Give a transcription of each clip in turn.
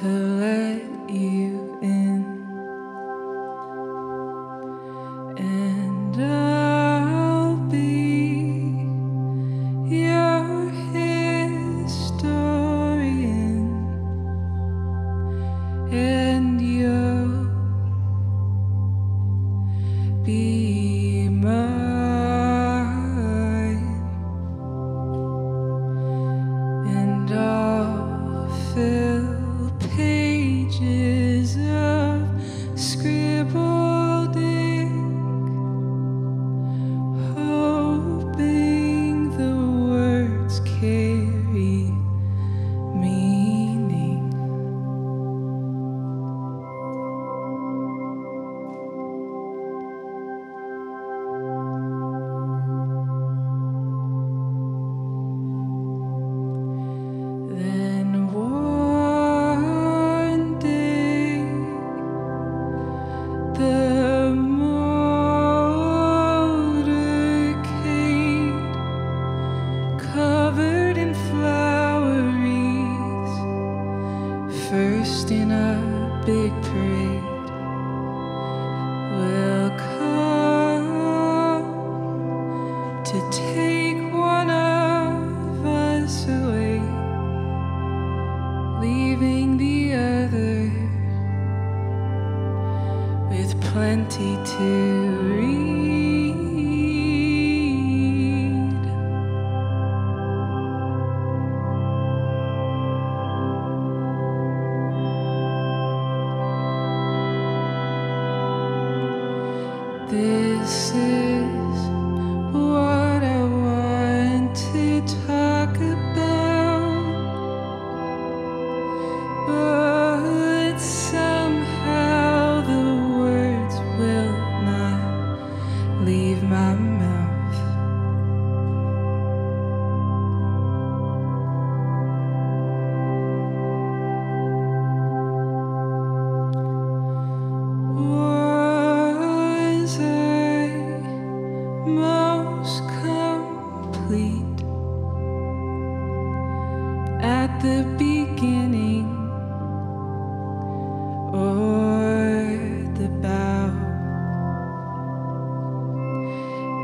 to let you plenty to read. This is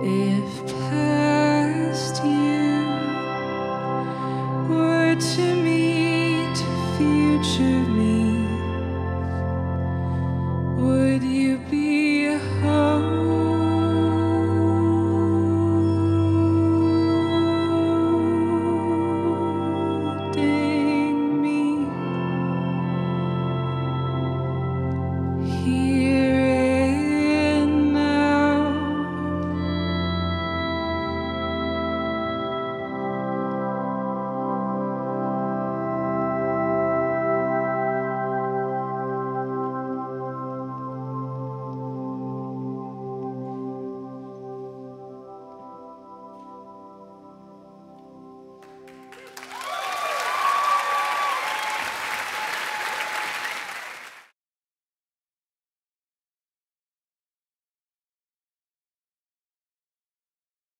If